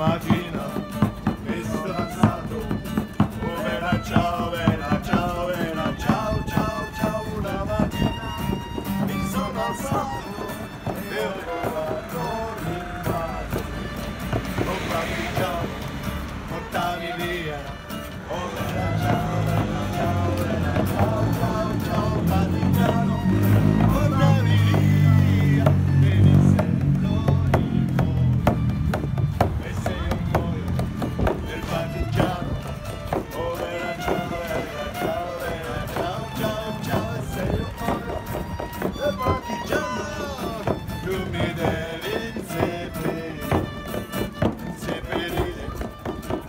mattina mi sono alzato. Oh bella ciao, bella ciao, bella ciao, ciao, ciao, una mattina mi sono alzato e ho trovato l'immagine. Con partigiano, portami via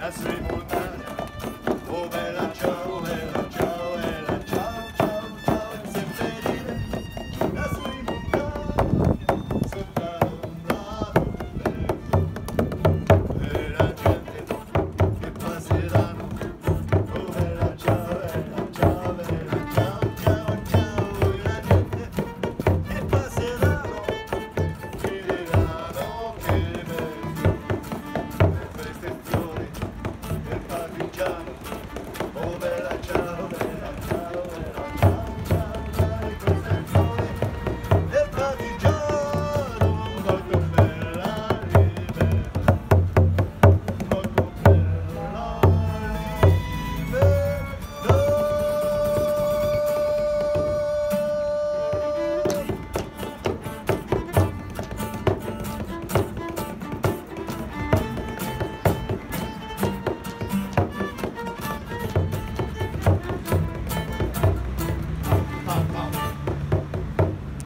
Nasıl